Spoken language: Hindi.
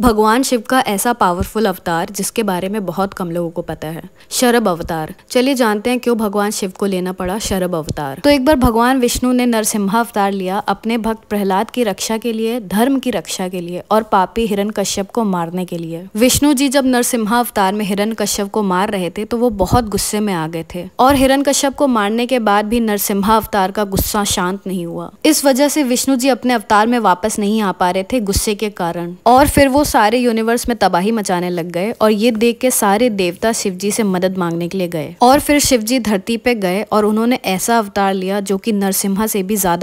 भगवान शिव का ऐसा पावरफुल अवतार, जिसके बारे में बहुत कम लोगों को पता है शरब अवतार। चलिए जानते हैं क्यों भगवान शिव को लेना पड़ा शरब अवतार। तो एक बार भगवान विष्णु ने नरसिम्हा अवतार लिया अपने भक्त प्रहलाद की रक्षा के लिए, धर्म की रक्षा के लिए और पापी हिरण कश्यप को मारने के लिए। विष्णु जी जब नरसिम्हा अवतार में हिरण कश्यप को मार रहे थे तो वो बहुत गुस्से में आ गए थे और हिरण कश्यप को मारने के बाद भी नरसिम्हा अवतार का गुस्सा शांत नहीं हुआ। इस वजह से विष्णु जी अपने अवतार में वापस नहीं आ पा रहे थे गुस्से के कारण और फिर वो सारे यूनिवर्स में तबाही मचाने लग गए और ये देख के सारे देवता शिव जी से मदद मांगने के लिए गए। और फिर शिव जी धरती पे गए और उन्होंने ऐसा अवतार लिया जो कि नरसिम्हा से भी ज़्यादा